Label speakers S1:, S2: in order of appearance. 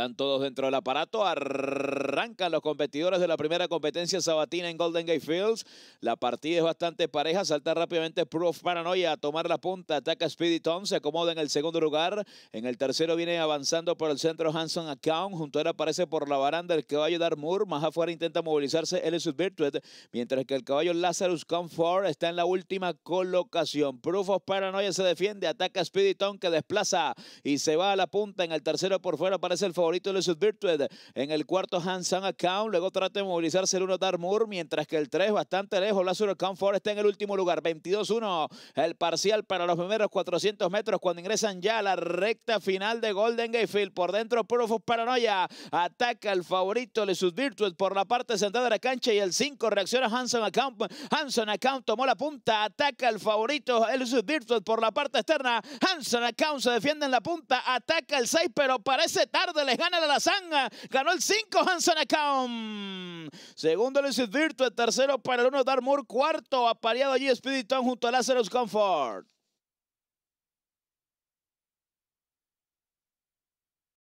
S1: están todos dentro del aparato. Arrancan los competidores de la primera competencia sabatina en Golden Gate Fields. La partida es bastante pareja. Salta rápidamente Proof Paranoia a tomar la punta. Ataca Speedy Tom. Se acomoda en el segundo lugar. En el tercero viene avanzando por el centro Hanson Account. Junto a él aparece por la baranda el caballo Darmour. Más afuera intenta movilizarse Elisud Virtuet. Mientras que el caballo Lazarus Comfort está en la última colocación. Proof of Paranoia se defiende. Ataca Speedy Tom que desplaza y se va a la punta. En el tercero por fuera aparece el favorito de Virtued. En el cuarto, Hansan Account. Luego trata de movilizarse el 1 Darmour. Mientras que el 3, bastante lejos, Lazarus Comfort está en el último lugar. 22-1 el parcial para los primeros 400 metros cuando ingresan ya a la recta final de Golden Gate Field. Por dentro, Proof of Paranoia. Ataca el favorito de Virtued por la parte central de la cancha y el 5 reacciona Hanson Account. Hanson Account tomó la punta. Ataca el favorito el Virtued por la parte externa. Hanson Account se defiende en la punta. Ataca el 6, pero parece tarde. Les gana la Lazanga. Ganó el 5 Hanson Account. Segundo Lucid Virtue. Tercero para el 1 Darmour. Cuarto apareado allí Spirit junto a Lazarus Comfort.